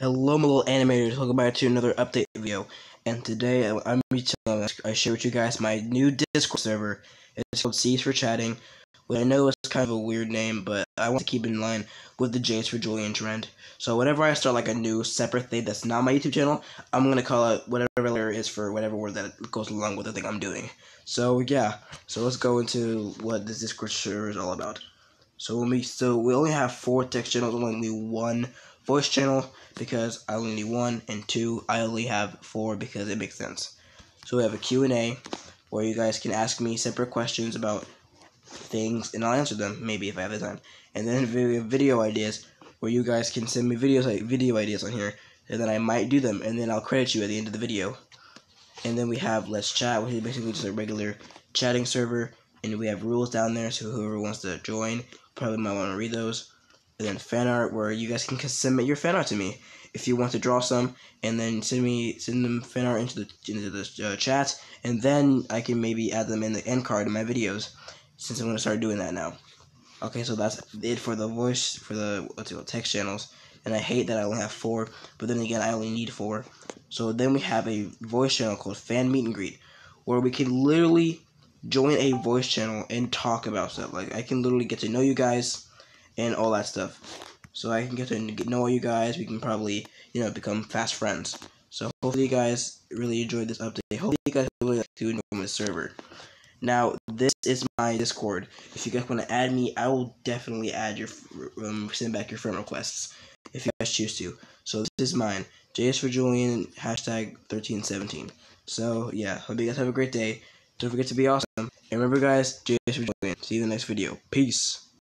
Hello, my little animators. Welcome back to another update video. And today, I'm telling I share with you guys my new Discord server. It's called C's for Chatting, which I know is kind of a weird name, but I want to keep in line with the J's for Julian trend. So whenever I start like a new separate thing that's not my YouTube channel, I'm gonna call it whatever letter is for whatever word that goes along with the thing I'm doing. So yeah, so let's go into what this Discord server is all about. So we so we only have four text channels, only one voice channel because I only need one, and two, I only have four because it makes sense. So we have a Q&A where you guys can ask me separate questions about things, and I'll answer them, maybe if I have the time. And then video ideas where you guys can send me videos like video ideas on here, and then I might do them, and then I'll credit you at the end of the video. And then we have Let's Chat, which is basically just a regular chatting server, and we have rules down there, so whoever wants to join probably might want to read those and then fan art where you guys can submit your fan art to me if you want to draw some and then send me send them fan art into the into the uh, chat and then I can maybe add them in the end card in my videos since I'm gonna start doing that now. Okay, so that's it for the voice for the what's it called text channels. And I hate that I only have four, but then again I only need four. So then we have a voice channel called Fan Meet and Greet, where we can literally join a voice channel and talk about stuff. Like I can literally get to know you guys and all that stuff. So I can get to know you guys. We can probably, you know, become fast friends. So hopefully you guys really enjoyed this update. Hopefully you guys really like to know the server. Now this is my Discord. If you guys want to add me, I will definitely add your um, send back your friend requests if you guys choose to. So this is mine. JS for Julian hashtag thirteen seventeen. So yeah, hope you guys have a great day. Don't forget to be awesome. And remember guys, JS for. See you in the next video. Peace.